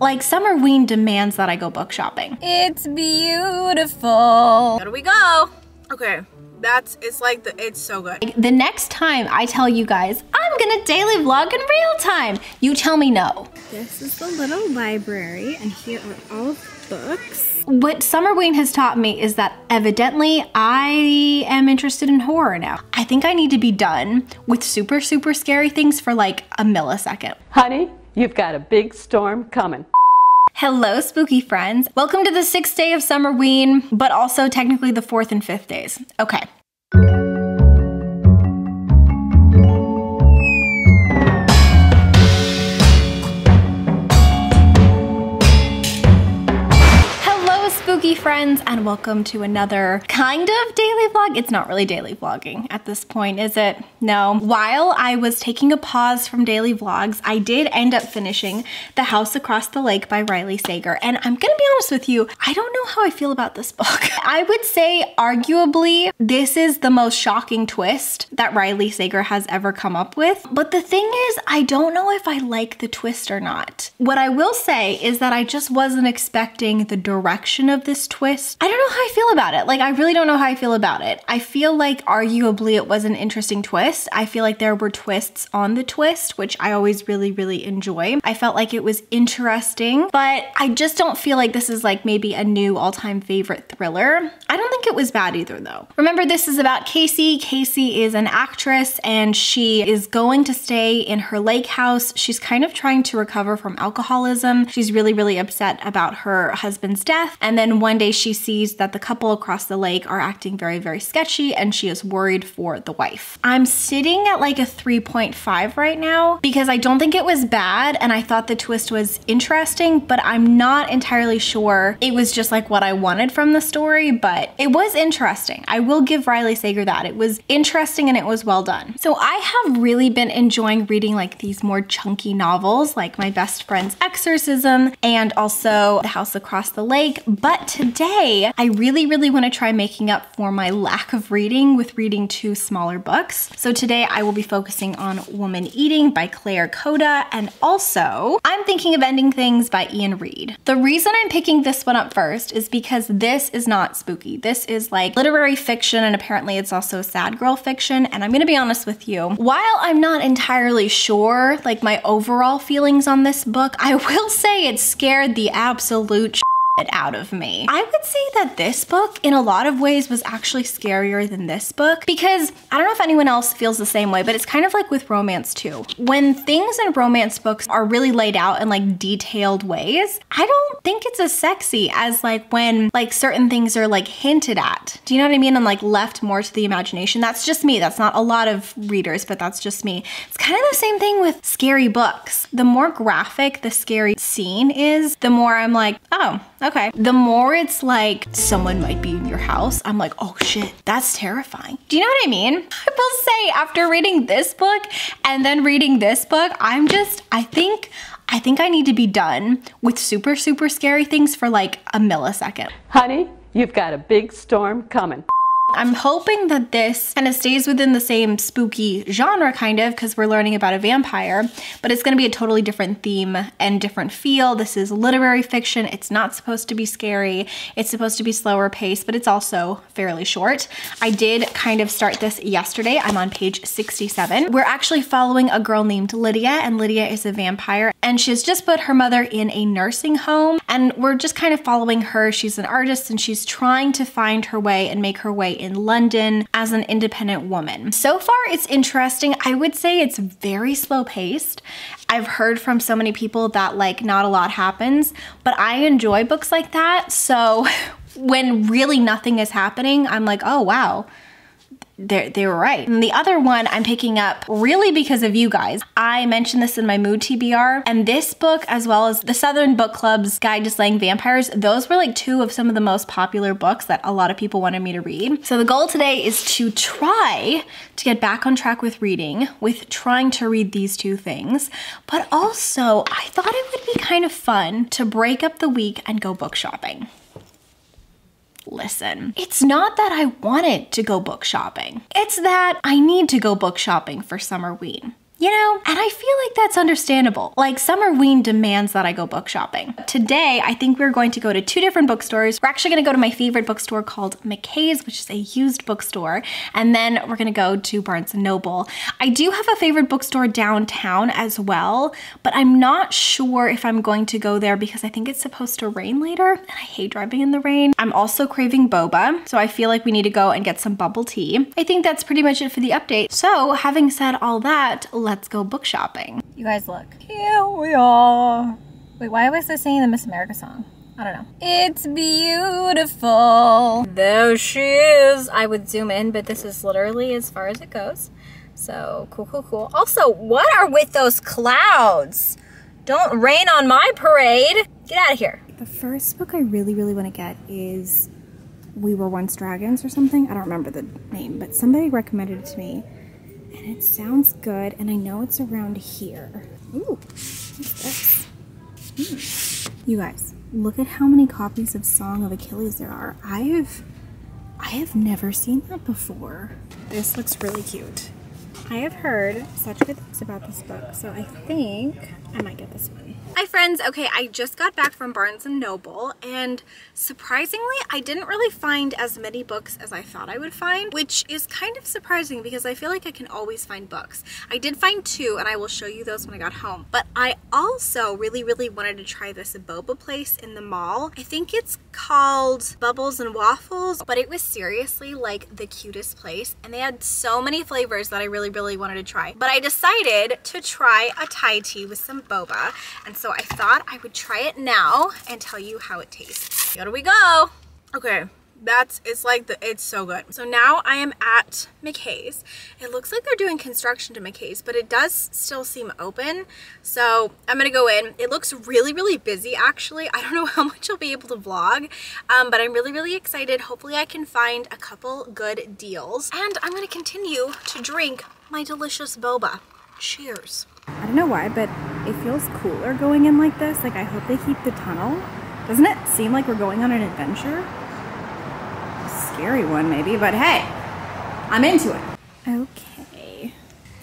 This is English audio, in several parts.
Like Summerween demands that I go book shopping. It's beautiful. How do we go? Okay, that's, it's like, the, it's so good. The next time I tell you guys, I'm gonna daily vlog in real time, you tell me no. This is the little library and here are all books. What Summerween has taught me is that evidently I am interested in horror now. I think I need to be done with super, super scary things for like a millisecond. Honey, you've got a big storm coming. Hello, spooky friends. Welcome to the sixth day of Summerween, but also technically the fourth and fifth days. Okay. Friends, and welcome to another kind of daily vlog. It's not really daily vlogging at this point, is it? No. While I was taking a pause from daily vlogs, I did end up finishing The House Across the Lake by Riley Sager, and I'm gonna be honest with you, I don't know how I feel about this book. I would say, arguably, this is the most shocking twist that Riley Sager has ever come up with. But the thing is, I don't know if I like the twist or not. What I will say is that I just wasn't expecting the direction of this twist. I don't know how I feel about it. Like, I really don't know how I feel about it. I feel like arguably it was an interesting twist. I feel like there were twists on the twist, which I always really, really enjoy. I felt like it was interesting, but I just don't feel like this is like maybe a new all-time favorite thriller. I don't think it was bad either though. Remember, this is about Casey. Casey is an actress and she is going to stay in her lake house. She's kind of trying to recover from alcoholism. She's really, really upset about her husband's death. And then one day she sees that the couple across the lake are acting very, very sketchy and she is worried for the wife. I'm sitting at like a 3.5 right now because I don't think it was bad and I thought the twist was interesting, but I'm not entirely sure it was just like what I wanted from the story, but it was interesting. I will give Riley Sager that. It was interesting and it was well done. So I have really been enjoying reading like these more chunky novels like My Best Friend's Exorcism and also The House Across the Lake. But today I really, really want to try making up for my lack of reading with reading two smaller books. So today I will be focusing on Woman Eating by Claire Kohda and also I'm thinking of Ending Things by Iain Reid. The reason I'm picking this one up first is because this is not spooky. This is like literary fiction and apparently it's also sad girl fiction and I'm gonna be honest with you, while I'm not entirely sure like my overall feelings on this book, I will say it scared the absolute it out of me. I would say that this book in a lot of ways was actually scarier than this book because I don't know if anyone else feels the same way, but it's kind of like with romance too. When things in romance books are really laid out in like detailed ways, I don't think it's as sexy as like when like certain things are like hinted at. Do you know what I mean? And like left more to the imagination. That's just me. That's not a lot of readers, but that's just me. It's kind of the same thing with scary books. The more graphic the scary scene is, the more I'm like, oh, Okay. The more it's like someone might be in your house, I'm like, oh shit, that's terrifying. Do you know what I mean? I will say after reading this book and then reading this book, I'm just, I think, I think I need to be done with super, super scary things for like a millisecond. Honey, you've got a big storm coming. I'm hoping that this kind of stays within the same spooky genre kind of because we're learning about a vampire, but it's gonna be a totally different theme and different feel. This is literary fiction. It's not supposed to be scary. It's supposed to be slower paced, but it's also fairly short. I did kind of start this yesterday. I'm on page 67. We're actually following a girl named Lydia and Lydia is a vampire and she's just put her mother in a nursing home and we're just kind of following her. She's an artist and she's trying to find her way and make her way in London as an independent woman. So far, it's interesting. I would say it's very slow paced. I've heard from so many people that like not a lot happens, but I enjoy books like that. So when really nothing is happening, I'm like, oh wow, they they were right. And the other one I'm picking up really because of you guys. I mentioned this in my mood TBR and this book as well as the Southern Book Club's Guide to Slaying Vampires, those were like two of some of the most popular books that a lot of people wanted me to read. So the goal today is to try to get back on track with reading, with trying to read these two things, but also I thought it would be kind of fun to break up the week and go book shopping listen. It's not that I wanted to go book shopping. It's that I need to go book shopping for Summerween. You know? And I feel like that's understandable. Like Summerween demands that I go book shopping. Today, I think we're going to go to two different bookstores. We're actually gonna go to my favorite bookstore called McKay's, which is a used bookstore. And then we're gonna go to Barnes & Noble. I do have a favorite bookstore downtown as well, but I'm not sure if I'm going to go there because I think it's supposed to rain later and I hate driving in the rain. I'm also craving boba, so I feel like we need to go and get some bubble tea. I think that's pretty much it for the update. So having said all that, let's go book shopping. You guys look. Here we are. Wait, why was I singing the Miss America song? I don't know. It's beautiful. There she is. I would zoom in, but this is literally as far as it goes. So cool, cool, cool. Also, what are with those clouds? Don't rain on my parade. Get out of here. The first book I really, really want to get is We Were Once Dragons or something. I don't remember the name, but somebody recommended it to me. And it sounds good, and I know it's around here. Ooh, what's this? Hmm. You guys, look at how many copies of Song of Achilles there are. I have, I have never seen that before. This looks really cute. I have heard such good things about this book, so I think I might get this one. Hi friends, okay, I just got back from Barnes & Noble and surprisingly, I didn't really find as many books as I thought I would find, which is kind of surprising because I feel like I can always find books. I did find two and I will show you those when I got home, but I also really, really wanted to try this boba place in the mall. I think it's called Bubbles and Waffles, but it was seriously like the cutest place and they had so many flavors that I really, really wanted to try. But I decided to try a Thai tea with some boba and so I thought I would try it now and tell you how it tastes. Here we go. Okay, that's it's like the it's so good. So now i am at mckay's. It looks like they're doing construction to mckay's but it does still seem open. So i'm gonna go in. It looks really really busy actually. I don't know how much i'll be able to vlog um, but i'm really really excited. Hopefully i can find a couple good deals. And i'm gonna continue to drink my delicious boba. Cheers. I don't know why, but it feels cooler going in like this. Like, I hope they keep the tunnel. Doesn't it seem like we're going on an adventure? A scary one, maybe, but hey, I'm into it. Okay.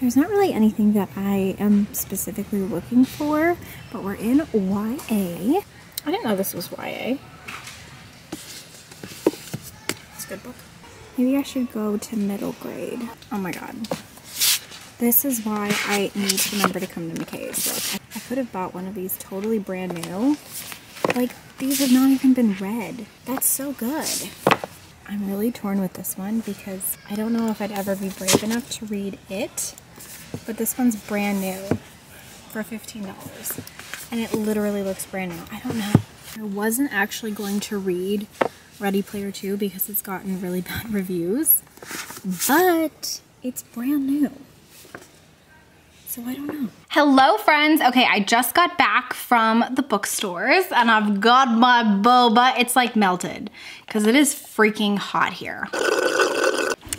There's not really anything that I am specifically looking for, but we're in YA. I didn't know this was YA. it's a good book Maybe I should go to middle grade. Oh my god. This is why I need to remember to come to McKay's. Look, I could have bought one of these totally brand new. Like, these have not even been read. That's so good. I'm really torn with this one because I don't know if I'd ever be brave enough to read it. But this one's brand new for $15. And it literally looks brand new. I don't know. I wasn't actually going to read Ready Player 2 because it's gotten really bad reviews. But it's brand new. So I don't know. Hello friends. Okay, I just got back from the bookstores and I've got my boba. It's like melted because it is freaking hot here.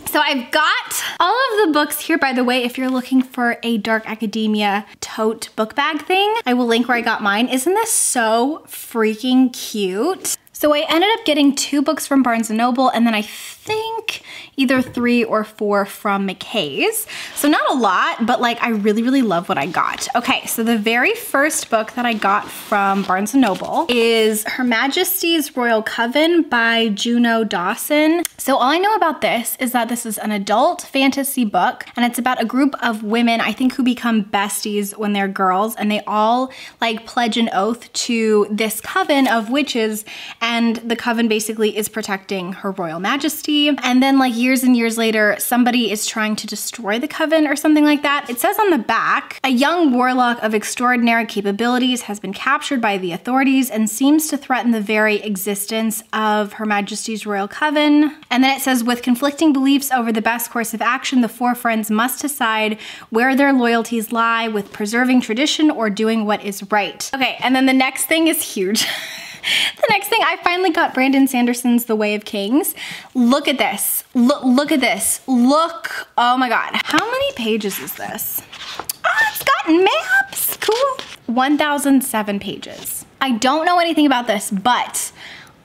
So I've got all of the books here, by the way, if you're looking for a Dark Academia tote book bag thing, I will link where I got mine. Isn't this so freaking cute? So I ended up getting two books from Barnes & Noble and then I think either three or four from McKay's. So not a lot, but like I really, really love what I got. Okay, so the very first book that I got from Barnes & Noble is Her Majesty's Royal Coven by Juno Dawson. So all I know about this is that this is an adult fantasy book and it's about a group of women, I think, who become besties when they're girls and they all like pledge an oath to this coven of witches and the coven basically is protecting her royal majesty. And then like years and years later, somebody is trying to destroy the coven or something like that. It says on the back, a young warlock of extraordinary capabilities has been captured by the authorities and seems to threaten the very existence of Her Majesty's Royal Coven. And then it says, with conflicting beliefs over the best course of action, the four friends must decide where their loyalties lie with preserving tradition or doing what is right. Okay, and then the next thing is huge. the next thing, I finally got Brandon Sanderson's The Way of Kings. Look at this. Look, look at this. Look. Oh my God. How many pages is this? Oh, it's got maps. Cool. 1,007 pages. I don't know anything about this, but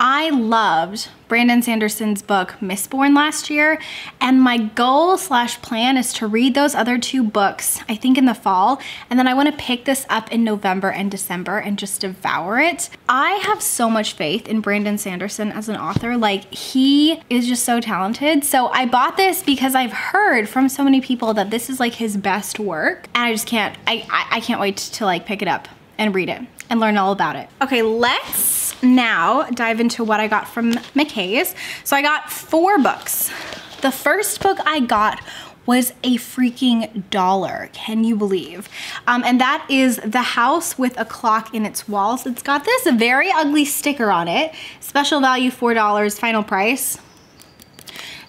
I loved Brandon Sanderson's book Mistborn last year and my goal slash plan is to read those other two books I think in the fall and then I want to pick this up in November and December and just devour it. I have so much faith in Brandon Sanderson as an author like he is just so talented so I bought this because I've heard from so many people that this is like his best work and I just can't I, I, I can't wait to like pick it up and read it and learn all about it. Okay, let's now dive into what I got from McKay's. So I got four books. The first book I got was a freaking dollar. Can you believe? Um, and that is The House with a Clock in Its Walls. It's got this very ugly sticker on it. Special value $4, final price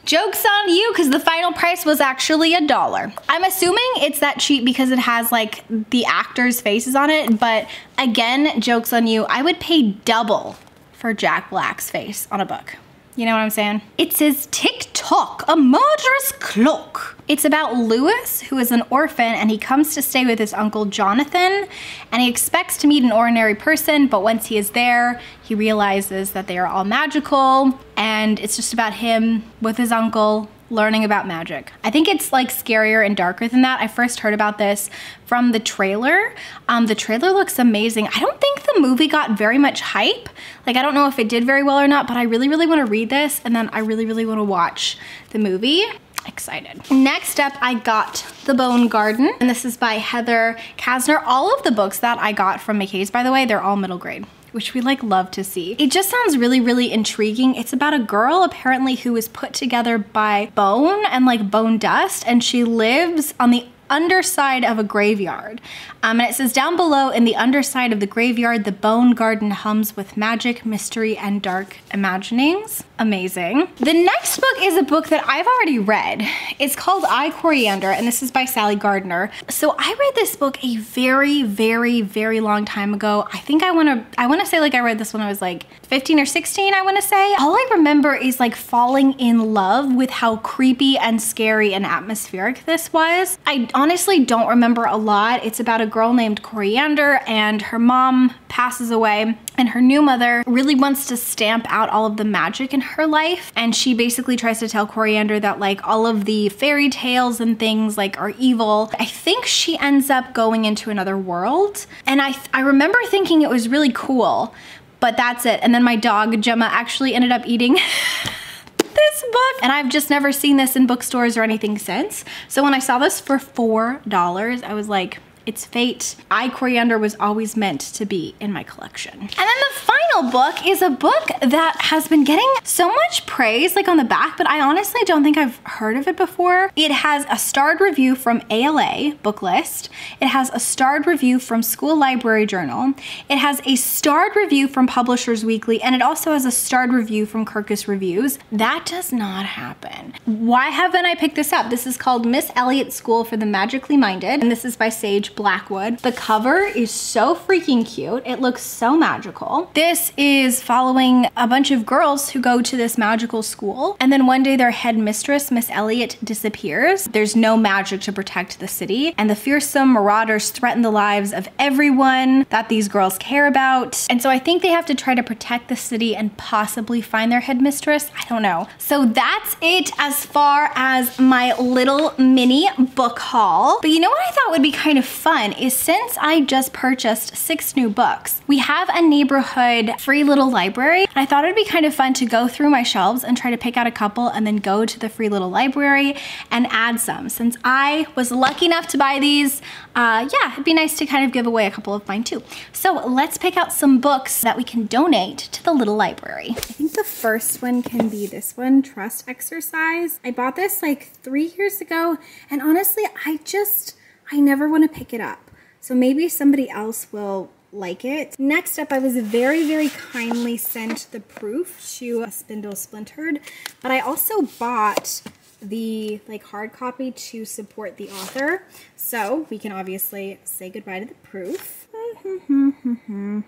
Joke's on you because the final price was actually a dollar. I'm assuming it's that cheap because it has like the actors' faces on it, but again, joke's on you. I would pay double for Jack Black's face on a book. You know what I'm saying? It says Tick-Tock, a murderous clock. It's about Lewis, who is an orphan, and he comes to stay with his uncle Jonathan, and he expects to meet an ordinary person, but once he is there, he realizes that they are all magical, and it's just about him with his uncle learning about magic. I think it's like scarier and darker than that. I first heard about this from the trailer. Um, the trailer looks amazing. I don't think the movie got very much hype. Like, I don't know if it did very well or not, but I really, really want to read this and then I really, really want to watch the movie excited. Next up, I got The Bone Garden, and this is by Heather Kassner. All of the books that I got from McKay's, by the way, they're all middle grade which we like love to see. It just sounds really, really intriguing. It's about a girl apparently who was put together by bone and like bone dust and she lives on the underside of a graveyard. Um, and it says down below in the underside of the graveyard, the bone garden hums with magic, mystery, and dark imaginings. Amazing. The next book is a book that I've already read. It's called I Coriander, and this is by Sally Gardner. So I read this book a very, very, very long time ago. I think I wanna, I wanna say like I read this when I was like 15 or 16, I wanna say. All I remember is like falling in love with how creepy and scary and atmospheric this was. I honestly don't remember a lot. It's about a girl named Coriander and her mom passes away and her new mother really wants to stamp out all of the magic in her life and she basically tries to tell Coriander that like all of the fairy tales and things like are evil. I think she ends up going into another world and I, I remember thinking it was really cool but that's it. And then my dog Gemma actually ended up eating this book and I've just never seen this in bookstores or anything since. So when I saw this for $4, I was like, it's fate. I Coriander was always meant to be in my collection. And then the final book is a book that has been getting so much praise like on the back, but I honestly don't think I've heard of it before. It has a starred review from ALA book list. It has a starred review from School Library Journal. It has a starred review from Publishers Weekly, and it also has a starred review from Kirkus Reviews. That does not happen. Why haven't I picked this up? This is called Miss Elliott School for the Magically Minded, and this is by Sage Blackwood. The cover is so freaking cute. It looks so magical. This is following a bunch of girls who go to this magical school. And then one day their headmistress, Miss Elliott, disappears. There's no magic to protect the city. And the fearsome marauders threaten the lives of everyone that these girls care about. And so I think they have to try to protect the city and possibly find their headmistress. I don't know. So that's it as far as my little mini book haul. But you know what I thought would be kind of fun? Fun is since I just purchased six new books, we have a neighborhood free little library. I thought it'd be kind of fun to go through my shelves and try to pick out a couple and then go to the free little library and add some. Since I was lucky enough to buy these, uh, yeah, it'd be nice to kind of give away a couple of mine too. So let's pick out some books that we can donate to the little library. I think the first one can be this one, Trust Exercise. I bought this like three years ago and honestly, I just, I never want to pick it up. So maybe somebody else will like it. Next up, I was very, very kindly sent the proof to Spindle Splintered, but I also bought the like hard copy to support the author. So we can obviously say goodbye to the proof.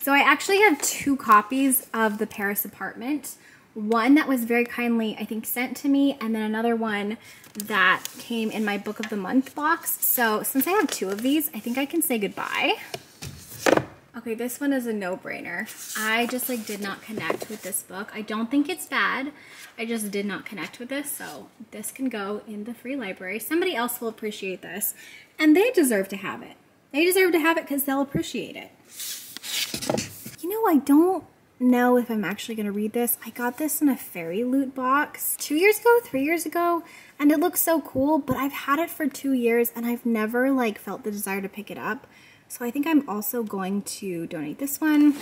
so I actually have two copies of the Paris apartment one that was very kindly, I think, sent to me, and then another one that came in my book of the month box. So since I have two of these, I think I can say goodbye. Okay, this one is a no-brainer. I just like did not connect with this book. I don't think it's bad. I just did not connect with this, so this can go in the free library. Somebody else will appreciate this, and they deserve to have it. They deserve to have it because they'll appreciate it. You know, I don't know if I'm actually going to read this. I got this in a FairyLoot box two years ago, three years ago, and it looks so cool, but I've had it for two years and I've never like felt the desire to pick it up. So I think I'm also going to donate this one.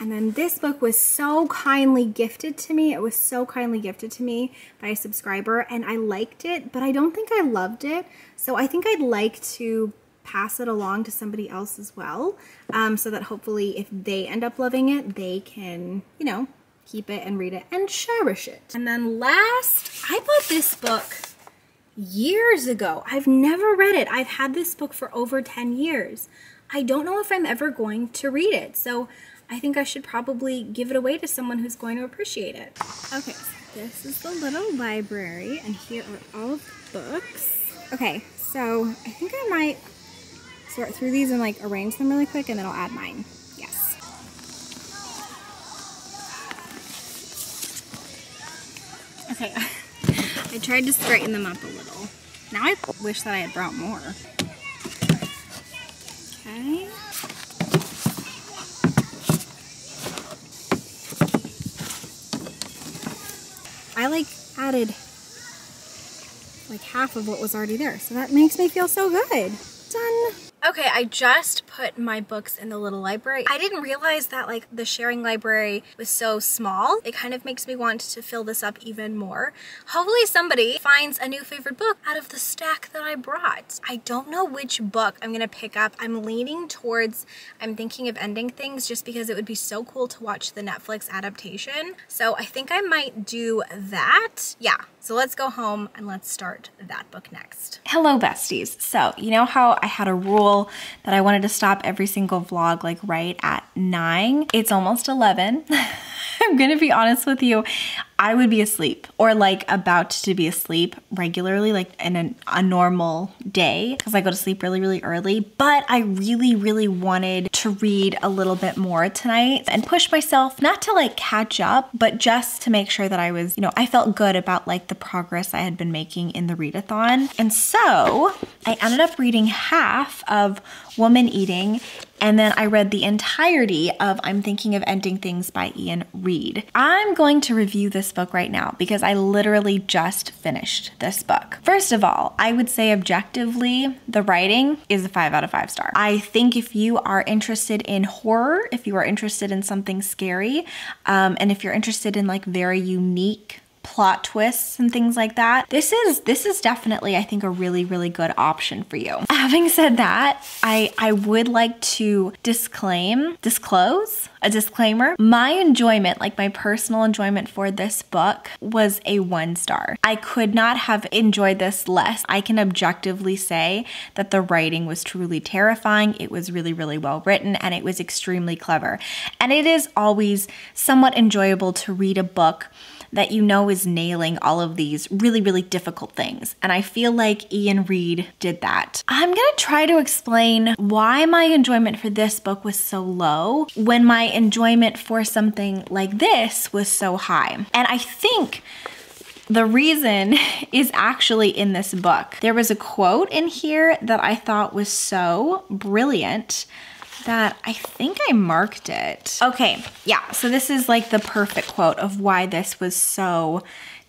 And then this book was so kindly gifted to me. It was so kindly gifted to me by a subscriber and I liked it, but I don't think I loved it. So I think I'd like to pass it along to somebody else as well um, so that hopefully if they end up loving it, they can, you know, keep it and read it and cherish it. And then last, I bought this book years ago. I've never read it. I've had this book for over 10 years. I don't know if I'm ever going to read it. So I think I should probably give it away to someone who's going to appreciate it. Okay, so this is the little library and here are all the books. Okay, so I think I might sort through these and like arrange them really quick and then I'll add mine. Yes. Okay, I tried to straighten them up a little. Now I wish that I had brought more. Okay. I like added like half of what was already there. So that makes me feel so good. Done. Okay, I just put my books in the little library. I didn't realize that like the sharing library was so small. It kind of makes me want to fill this up even more. Hopefully somebody finds a new favorite book out of the stack that I brought. I don't know which book I'm gonna pick up. I'm leaning towards, I'm thinking of ending things just because it would be so cool to watch the Netflix adaptation. So I think I might do that. Yeah, so let's go home and let's start that book next. Hello besties. So you know how I had a rule that I wanted to stop every single vlog like right at nine? It's almost 11. I'm gonna be honest with you. I would be asleep or like about to be asleep regularly, like in a, a normal day, because I go to sleep really, really early. But I really, really wanted to read a little bit more tonight and push myself, not to like catch up, but just to make sure that I was, you know, I felt good about like the progress I had been making in the readathon. And so I ended up reading half of Woman Eating and then I read the entirety of I'm Thinking of Ending Things by Iain Reid. I'm going to review this book right now because I literally just finished this book. First of all, I would say objectively, the writing is a five out of five star. I think if you are interested in horror, if you are interested in something scary, um, and if you're interested in like very unique plot twists and things like that. This is this is definitely I think a really really good option for you. Having said that, I I would like to disclaim, disclose a disclaimer. My enjoyment, like my personal enjoyment for this book was a 1 star. I could not have enjoyed this less. I can objectively say that the writing was truly terrifying. It was really really well written and it was extremely clever. And it is always somewhat enjoyable to read a book that you know is nailing all of these really, really difficult things. And I feel like Iain Reid did that. I'm gonna try to explain why my enjoyment for this book was so low when my enjoyment for something like this was so high. And I think the reason is actually in this book. There was a quote in here that I thought was so brilliant that I think I marked it. Okay, yeah, so this is like the perfect quote of why this was so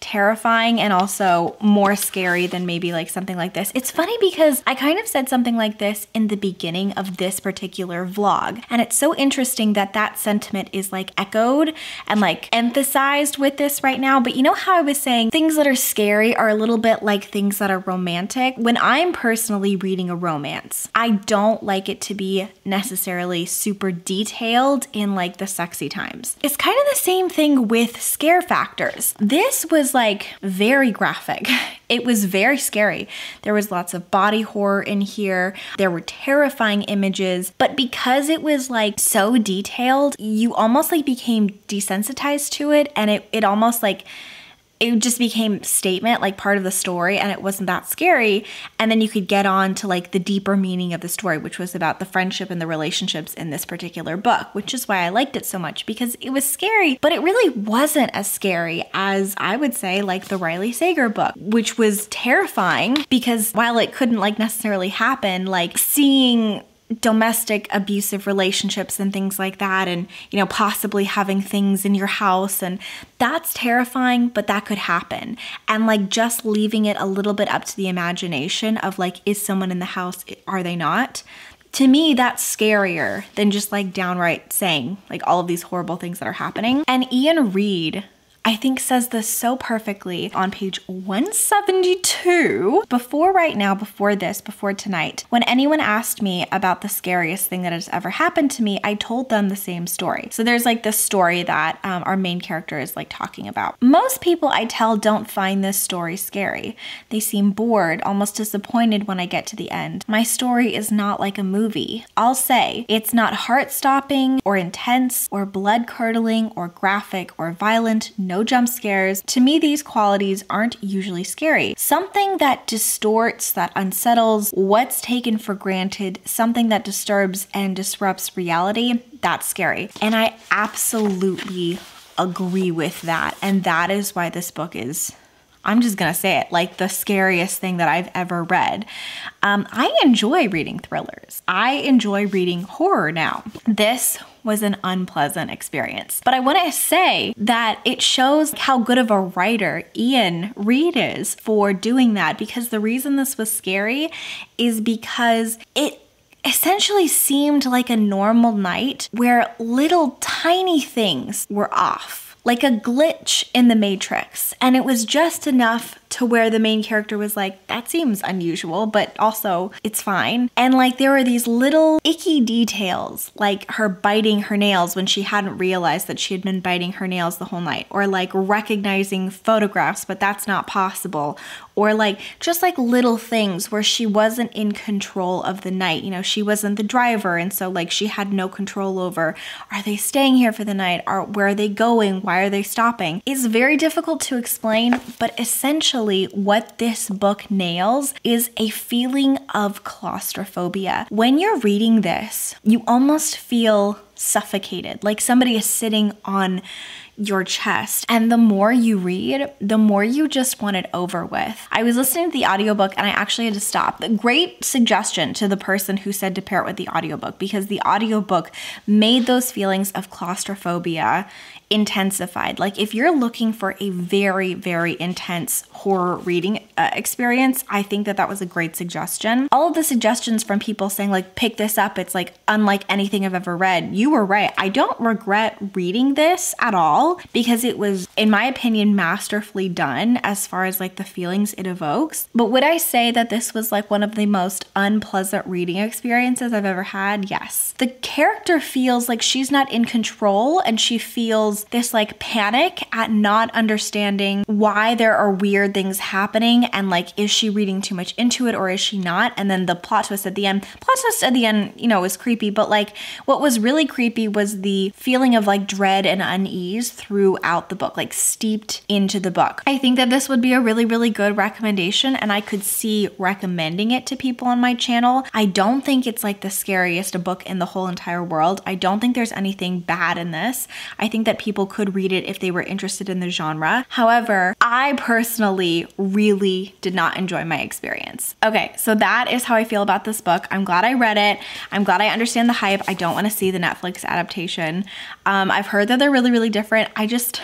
terrifying and also more scary than maybe like something like this. It's funny because I kind of said something like this in the beginning of this particular vlog. And it's so interesting that that sentiment is like echoed and like emphasized with this right now. But you know how I was saying things that are scary are a little bit like things that are romantic? When I'm personally reading a romance, I don't like it to be necessarily super detailed in like the sexy times. It's kind of the same thing with scare factors. This was like very graphic. It was very scary. There was lots of body horror in here. There were terrifying images, but because it was like so detailed, you almost like became desensitized to it and it, it almost like it just became statement like part of the story and it wasn't that scary. And then you could get on to like the deeper meaning of the story which was about the friendship and the relationships in this particular book which is why i liked it so much because it was scary but it really wasn't as scary as i would say like the riley sager book which was terrifying because while it couldn't like necessarily happen like seeing domestic abusive relationships and things like that and you know possibly having things in your house and that's terrifying but that could happen. And like just leaving it a little bit up to the imagination of like is someone in the house are they not? To me that's scarier than just like downright saying like all of these horrible things that are happening. And Ian Reid I think says this so perfectly on page 172. Before right now, before this, before tonight, when anyone asked me about the scariest thing that has ever happened to me, I told them the same story. So there's like this story that um, our main character is like talking about. Most people I tell don't find this story scary. They seem bored, almost disappointed when I get to the end. My story is not like a movie. I'll say it's not heart stopping or intense or blood curdling or graphic or violent. No no jump scares. To me, these qualities aren't usually scary. Something that distorts, that unsettles, what's taken for granted, something that disturbs and disrupts reality, that's scary. And I absolutely agree with that. And that is why this book is I'm just gonna say it, like the scariest thing that I've ever read. Um, I enjoy reading thrillers. I enjoy reading horror now. This was an unpleasant experience. But I want to say that it shows how good of a writer Iain Reid is for doing that because the reason this was scary is because it essentially seemed like a normal night where little tiny things were off like a glitch in the matrix. And it was just enough to where the main character was like, that seems unusual, but also it's fine. And like there were these little icky details, like her biting her nails when she hadn't realized that she had been biting her nails the whole night, or like recognizing photographs, but that's not possible, or like just like little things where she wasn't in control of the night. You know, she wasn't the driver, and so like she had no control over are they staying here for the night? Are where are they going? Why are they stopping? It's very difficult to explain, but essentially what this book nails is a feeling of claustrophobia. When you're reading this, you almost feel suffocated, like somebody is sitting on your chest. And the more you read, the more you just want it over with. I was listening to the audiobook and I actually had to stop. The great suggestion to the person who said to pair it with the audiobook because the audiobook made those feelings of claustrophobia intensified. Like if you're looking for a very, very intense horror reading uh, experience, I think that that was a great suggestion. All of the suggestions from people saying like, pick this up, it's like unlike anything I've ever read. You were right. I don't regret reading this at all because it was, in my opinion, masterfully done as far as like the feelings it evokes. But would I say that this was like one of the most unpleasant reading experiences I've ever had? Yes. The character feels like she's not in control and she feels feels this like panic at not understanding why there are weird things happening and like, is she reading too much into it or is she not? And then the plot twist at the end, plot twist at the end, you know, was creepy, but like what was really creepy was the feeling of like dread and unease throughout the book, like steeped into the book. I think that this would be a really, really good recommendation and I could see recommending it to people on my channel. I don't think it's like the scariest book in the whole entire world. I don't think there's anything bad in this. I think that people could read it if they were interested in the genre. However, I personally really did not enjoy my experience. Okay, so that is how I feel about this book. I'm glad I read it. I'm glad I understand the hype. I don't want to see the Netflix adaptation. Um, I've heard that they're really, really different. I just,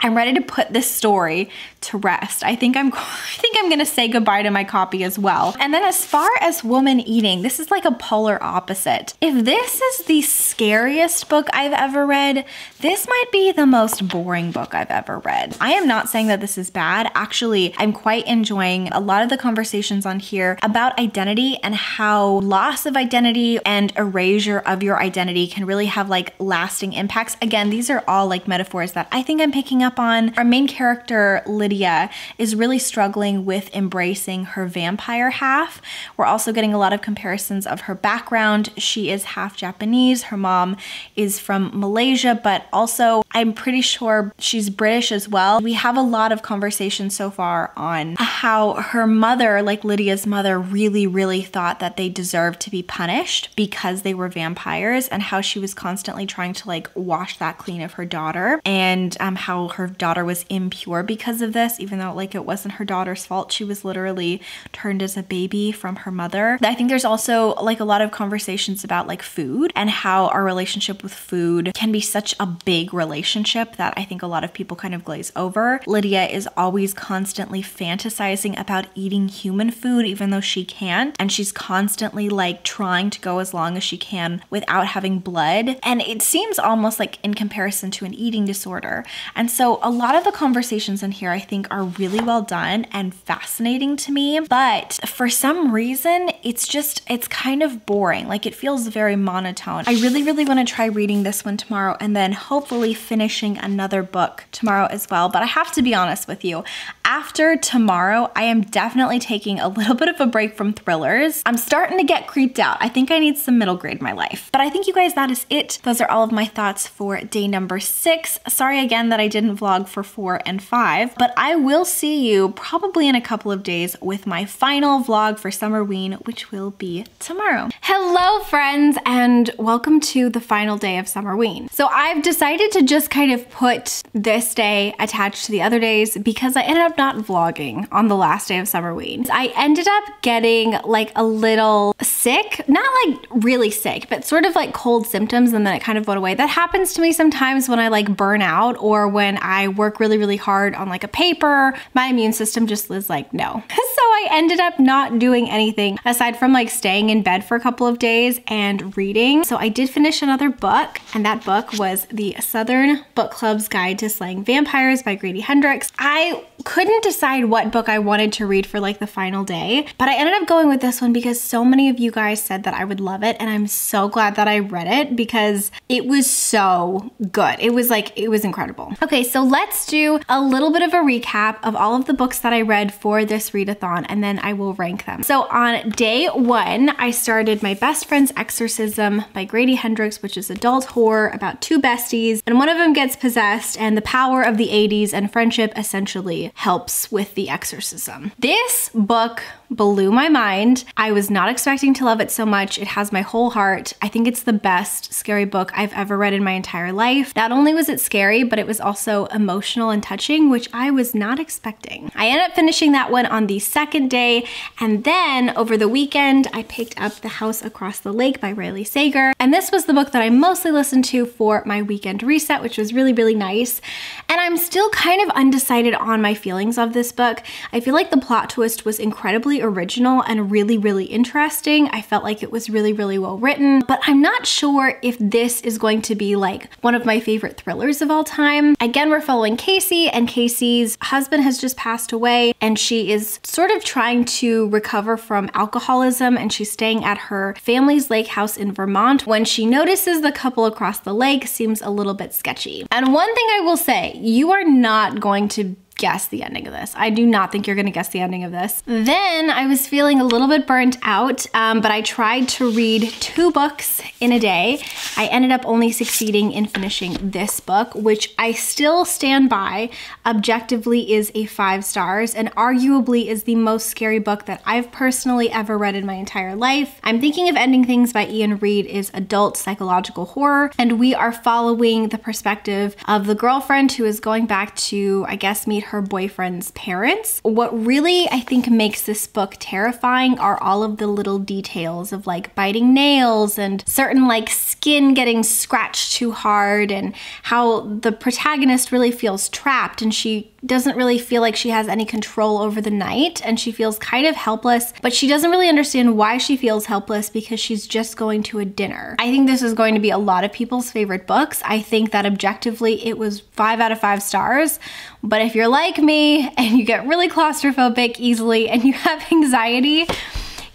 I'm ready to put this story to rest. I think I'm I think I'm gonna say goodbye to my copy as well. And then as far as woman eating, this is like a polar opposite. If this is the scariest book I've ever read, this might be the most boring book I've ever read. I am not saying that this is bad. Actually, I'm quite enjoying a lot of the conversations on here about identity and how loss of identity and erasure of your identity can really have like lasting impacts. Again, these are all like metaphors that I think I'm picking up on. Our main character, Lydia, is really struggling with embracing her vampire half. We're also getting a lot of comparisons of her background. She is half Japanese. Her mom is from Malaysia, but also I'm pretty sure she's British as well. We have a lot of conversation so far on how her mother, like Lydia's mother, really, really thought that they deserved to be punished because they were vampires and how she was constantly trying to like wash that clean of her daughter and um, how her daughter was impure because of this, even though like it wasn't her daughter's fault. She was literally turned as a baby from her mother. I think there's also like a lot of conversations about like food and how our relationship with food can be such a big relationship that I think a lot of people kind of glaze over. Lydia is always constantly fantasizing about eating human food, even though she can't. And she's constantly like trying to go as long as she can without having blood. And it seems almost like in comparison to an eating disorder. And so a lot of the conversations in here I think are really well done and fascinating to me. But for some reason, it's just, it's kind of boring. Like it feels very monotone. I really, really want to try reading this one tomorrow and then hopefully finishing another book tomorrow as well. But I have to be honest with you, after tomorrow, I am definitely taking a little bit of a break from thrillers. I'm starting to get creeped out. I think I need some middle grade in my life. But I think you guys, that is it. Those are all of my thoughts for day number six. Sorry again that I didn't vlog for four and five, but I will see you probably in a couple of days with my final vlog for Summerween, which will be tomorrow. Hello friends, and welcome to the final day of Summerween. So I've decided to just kind of put this day attached to the other days because I ended up not vlogging on the last day of Summerween. I ended up getting like a little sick, not like really sick, but sort of like cold symptoms and then it kind of went away. That happens to me sometimes when I like burn out or when I work really, really hard on like a paper. My immune system just is like, no. So I ended up not doing anything aside from like staying in bed for a couple of days and reading. So I did finish another book and that book was the Southern Book Club's Guide to Slaying Vampires by Grady Hendrix. I couldn't decide what book I wanted to read for like the final day, but I ended up going with this one because so many of you guys said that I would love it and I'm so glad that I read it because it was so good. It was like, it was incredible. Okay, so let's do a little bit of a recap of all of the books that I read for this readathon and then I will rank them. So on day one, I started My Best Friend's Exorcism by Grady Hendrix, which is adult horror about two besties and one of them gets possessed and the power of the 80s and friendship essentially helps with the exorcism. This book blew my mind. I was not expecting to love it so much. It has my whole heart. I think it's the best scary book I've ever read in my entire life. Not only was it scary, but it was also emotional and touching, which I was not expecting. I ended up finishing that one on the second day, and then over the weekend, I picked up The House Across the Lake by Riley Sager, and this was the book that I mostly listened to for my weekend reset, which was really, really nice. And I'm still kind of undecided on my feelings of this book. I feel like the plot twist was incredibly original and really, really interesting. I felt like it was really, really well written, but I'm not sure if this is going to be like one of my favorite thrillers of all time. Again, we're following Casey and Casey's husband has just passed away and she is sort of trying to recover from alcoholism and she's staying at her family's lake house in Vermont when she notices the couple across the lake seems a little bit sketchy. And one thing I will say, you are not going to guess the ending of this. I do not think you're gonna guess the ending of this. Then I was feeling a little bit burnt out, um, but I tried to read two books in a day. I ended up only succeeding in finishing this book, which I still stand by, objectively is a five stars and arguably is the most scary book that I've personally ever read in my entire life. I'm Thinking of Ending Things by Iain Reid is adult psychological horror, and we are following the perspective of the girlfriend who is going back to, I guess, meet her boyfriend's parents. What really I think makes this book terrifying are all of the little details of like biting nails and certain like skin getting scratched too hard and how the protagonist really feels trapped and she doesn't really feel like she has any control over the night and she feels kind of helpless, but she doesn't really understand why she feels helpless because she's just going to a dinner. I think this is going to be a lot of people's favorite books. I think that objectively it was five out of five stars, but if you're like me and you get really claustrophobic easily and you have anxiety,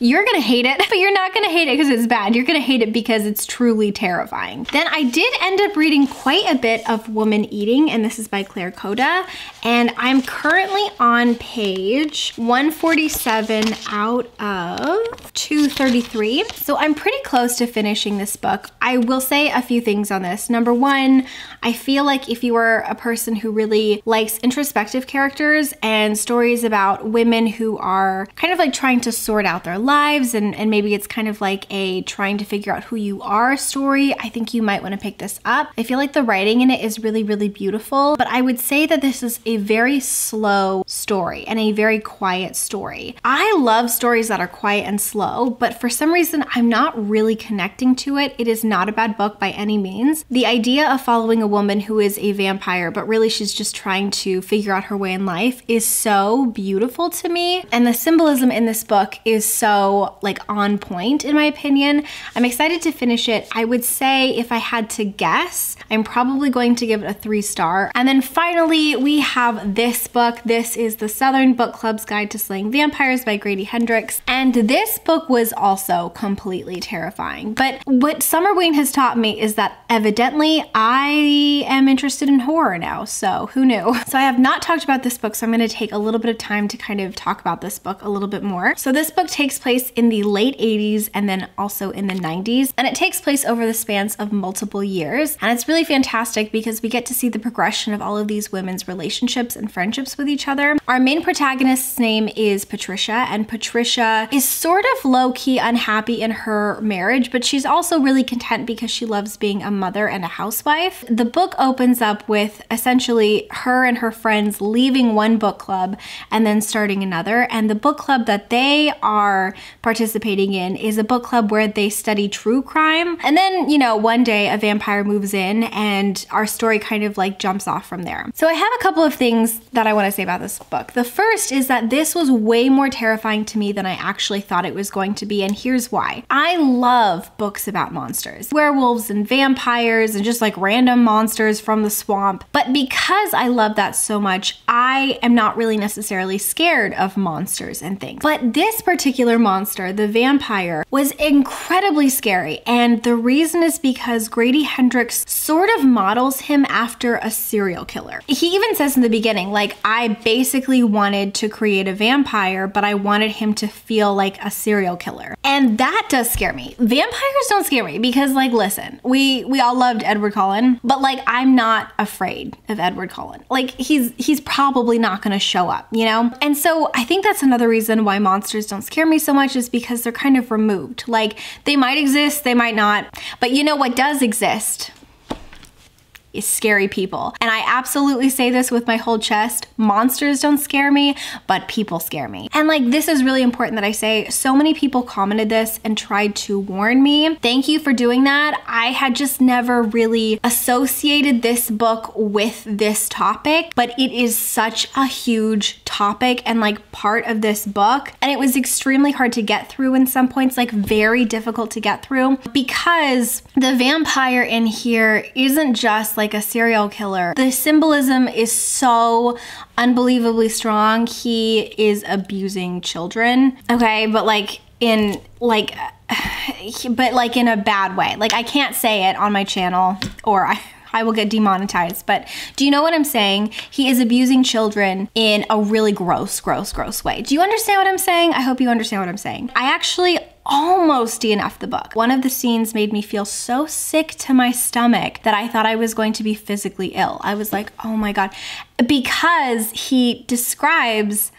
You're gonna hate it, but you're not gonna hate it because it's bad. You're gonna hate it because it's truly terrifying. Then I did end up reading quite a bit of Woman Eating, and this is by Claire Kohda. And I'm currently on page 147 out of 233. So I'm pretty close to finishing this book. I will say a few things on this. Number one, I feel like if you are a person who really likes introspective characters and stories about women who are kind of like trying to sort out their lives and, and maybe it's kind of like a trying to figure out who you are story, I think you might want to pick this up. I feel like the writing in it is really, really beautiful, but I would say that this is a very slow story and a very quiet story. I love stories that are quiet and slow, but for some reason, I'm not really connecting to it. It is not a bad book by any means. The idea of following a woman who is a vampire, but really she's just trying to figure out her way in life is so beautiful to me. And the symbolism in this book is so like on point in my opinion. I'm excited to finish it. I would say if I had to guess, I'm probably going to give it a three star. And then finally, we have this book. This is the Southern Book Club's Guide to Slaying Vampires by Grady Hendrix. And this book was also completely terrifying. But what Summerween has taught me is that evidently I am interested in horror now, so who knew? So I have not talked about this book, so I'm gonna take a little bit of time to kind of talk about this book a little bit more. So this book takes place in the late 80s and then also in the 90s, and it takes place over the spans of multiple years. And it's really fantastic because we get to see the progression of all of these women's relationships and friendships with each other. Our main protagonist's name is Patricia, and Patricia is sort of low-key unhappy in her marriage, but she's also really content because she loves being a mother and a housewife. The book opens up with essentially her and her friends leaving one book club and then starting another. And the book club that they are participating in is a book club where they study true crime. And then, you know, one day a vampire moves in and our story kind of like jumps off from there. So I have a couple of things that I want to say about this book. The first is that this was way more terrifying to me than I actually thought it was going to be. And here's why. I love books about monsters, werewolves and vampires and just like random monsters from the swamp. But because I love that so much, I am not really necessarily scared of monsters and things. But this particular monster, the vampire, was incredibly scary. And the reason is because Grady Hendrix sort of models him after a serial killer. He even says in the beginning, like, I basically wanted to create a vampire, but I wanted him to feel like a serial killer. And that does scare me. Vampires don't scare me because, like, listen, we we all loved Edward Cullen, but like, I'm not afraid of Edward Cullen. Like, he's he's probably not gonna show up, you know? And so I think that's another reason why monsters don't scare me so much is because they're kind of removed. Like, they might exist, they might not. But you know what does exist? Scary people. And I absolutely say this with my whole chest. Monsters don't scare me, but people scare me. And like, this is really important that I say, so many people commented this and tried to warn me. Thank you for doing that. I had just never really associated this book with this topic, but it is such a huge topic and like part of this book. And it was extremely hard to get through in some points, like very difficult to get through because the vampire in here isn't just like like a serial killer. The symbolism is so unbelievably strong. He is abusing children. Okay, but like in like but like in a bad way. Like I can't say it on my channel or I I will get demonetized. But do you know what I'm saying? He is abusing children in a really gross, gross, gross way. Do you understand what I'm saying? I hope you understand what I'm saying. I actually almost DNF the book. One of the scenes made me feel so sick to my stomach that I thought I was going to be physically ill. I was like, oh my God. Because he describes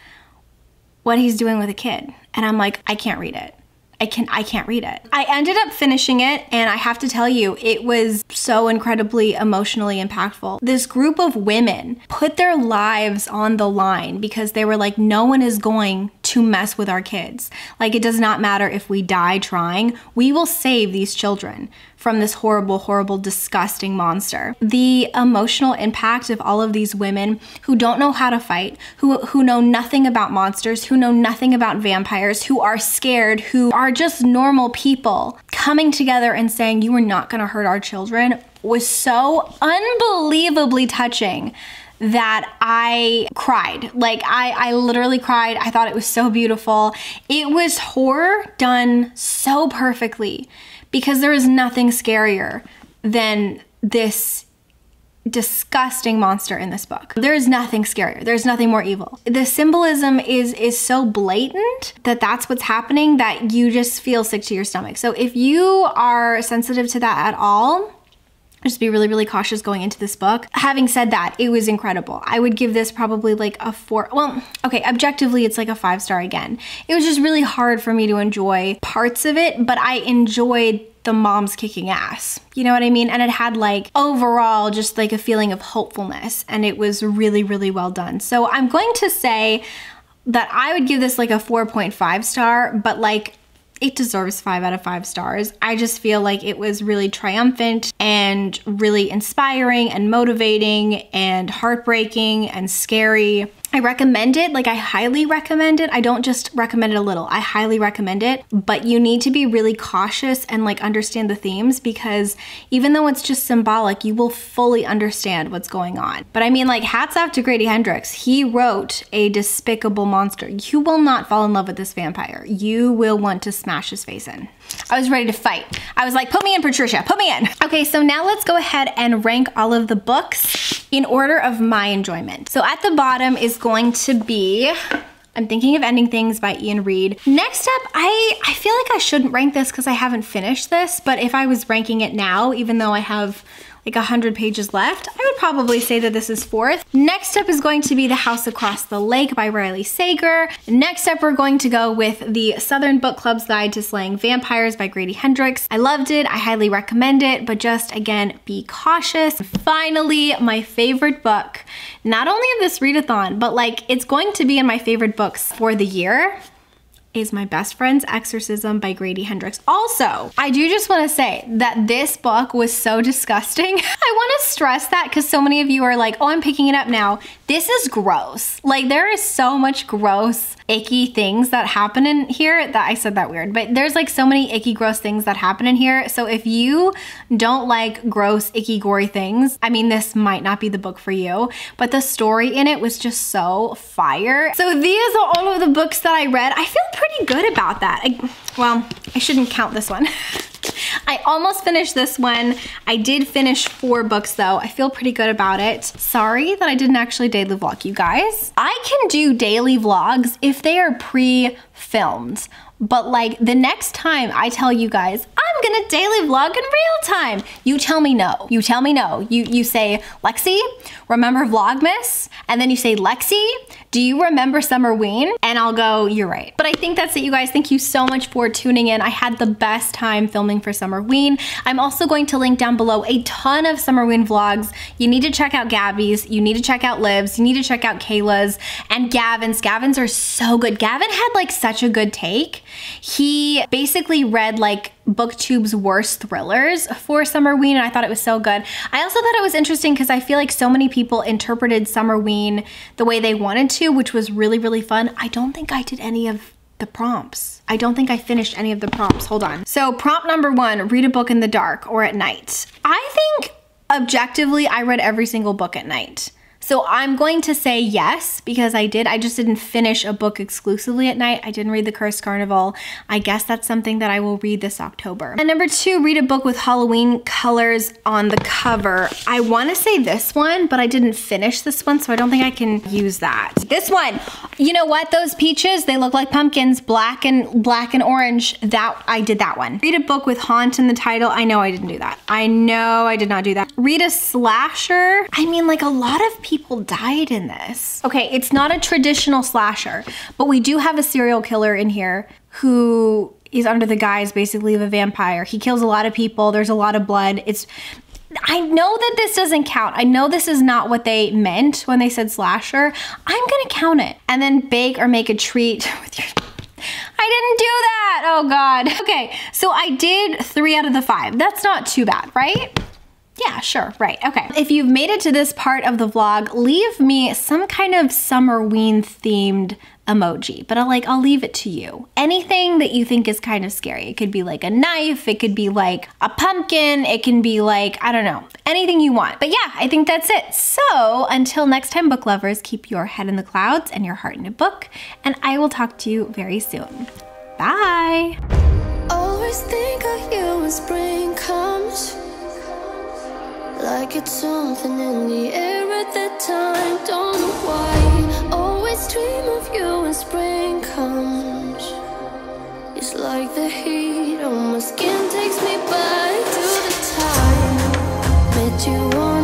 what he's doing with a kid. And I'm like, I can't read it. I can I can't read it. I ended up finishing it and I have to tell you it was so incredibly emotionally impactful. This group of women put their lives on the line because they were like no one is going to mess with our kids. Like it does not matter if we die trying. We will save these children from this horrible, horrible, disgusting monster. The emotional impact of all of these women who don't know how to fight, who, who know nothing about monsters, who know nothing about vampires, who are scared, who are just normal people coming together and saying, You are not gonna hurt our children was so unbelievably touching that I cried. Like I, I literally cried. I thought it was so beautiful. It was horror done so perfectly because there is nothing scarier than this disgusting monster in this book. There is nothing scarier. There's nothing more evil. The symbolism is is so blatant that that's what's happening that you just feel sick to your stomach. So if you are sensitive to that at all, just be really, really cautious going into this book. Having said that, it was incredible. I would give this probably like a four. Well, okay, objectively, it's like a five star again. It was just really hard for me to enjoy parts of it, but I enjoyed the mom's kicking ass. You know what I mean? And it had like overall just like a feeling of hopefulness and it was really, really well done. So I'm going to say that I would give this like a 4.5 star, but like it deserves five out of five stars. I just feel like it was really triumphant and really inspiring and motivating and heartbreaking and scary. I recommend it, like I highly recommend it. I don't just recommend it a little, I highly recommend it. But you need to be really cautious and like understand the themes because even though it's just symbolic, you will fully understand what's going on. But I mean, like, hats off to Grady Hendrix. He wrote a despicable monster. You will not fall in love with this vampire. You will want to smash his face in. I was ready to fight. I was like, put me in, Patricia, put me in. Okay, so now let's go ahead and rank all of the books in order of my enjoyment. So at the bottom is going to be I'm thinking of ending things by Iain Reid. Next up, I, I feel like I shouldn't rank this because I haven't finished this, but if I was ranking it now, even though I have like 100 pages left. I would probably say that this is fourth. Next up is going to be The House Across the Lake by Riley Sager. Next up, we're going to go with The Southern Book Club's Guide to Slaying Vampires by Grady Hendrix. I loved it. I highly recommend it, but just again, be cautious. Finally, my favorite book, not only of this readathon, but like it's going to be in my favorite books for the year is My Best Friend's Exorcism by Grady Hendrix. Also, I do just want to say that this book was so disgusting. I want to stress that because so many of you are like, oh, I'm picking it up now. This is gross. Like, there is so much gross icky things that happen in here that I said that weird, but there's like so many icky, gross things that happen in here. So if you don't like gross, icky, gory things, I mean, this might not be the book for you, but the story in it was just so fire. So these are all of the books that I read. I feel pretty good about that. I, well, I shouldn't count this one. I almost finished this one. I did finish four books though. I feel pretty good about it. Sorry that I didn't actually daily vlog you guys. I can do daily vlogs if they are pre-filmed. But like the next time I tell you guys, I'm gonna daily vlog in real time, you tell me no. You tell me no. You, you say, Lexi, remember Vlogmas? And then you say, Lexi, do you remember Summerween? And I'll go, you're right. But I think that's it, you guys. Thank you so much for tuning in. I had the best time filming for Summerween. I'm also going to link down below a ton of Summerween vlogs. You need to check out Gabby's. You need to check out Liv's. You need to check out Kayla's and Gavin's. Gavin's are so good. Gavin had like such a good take. He basically read like booktube's worst thrillers for Summerween and I thought it was so good. I also thought it was interesting because I feel like so many people interpreted Summerween the way they wanted to, which was really, really fun. I don't think I did any of the prompts. I don't think I finished any of the prompts. Hold on. So prompt number one, read a book in the dark or at night. I think objectively I read every single book at night. So I'm going to say yes because I did. I just didn't finish a book exclusively at night. I didn't read The Cursed Carnival. I guess that's something that I will read this October. And number two, read a book with Halloween colors on the cover. I want to say this one, but I didn't finish this one, so I don't think I can use that. This one, you know what? Those peaches, they look like pumpkins, black and black and orange. That I did that one. Read a book with haunt in the title. I know I didn't do that. I know I did not do that. Read a slasher. I mean, like a lot of people people died in this. Okay, it's not a traditional slasher, but we do have a serial killer in here who is under the guise basically of a vampire. He kills a lot of people. There's a lot of blood. It's I know that this doesn't count. I know this is not what they meant when they said slasher. I'm gonna count it. And then bake or make a treat with your I didn't do that. Oh God. Okay, so I did three out of the five. That's not too bad, right? Yeah, sure, right, okay. If you've made it to this part of the vlog, leave me some kind of summerween themed emoji, but I'll like, I'll leave it to you. Anything that you think is kind of scary. It could be like a knife, it could be like a pumpkin, it can be like, I don't know, anything you want. But yeah, I think that's it. So until next time, book lovers, keep your head in the clouds and your heart in a book, and I will talk to you very soon. Bye. Always think of you when spring comes. Like it's something in the air at that time. Don't know why. Always dream of you when spring comes. It's like the heat on my skin takes me back to the time. Met you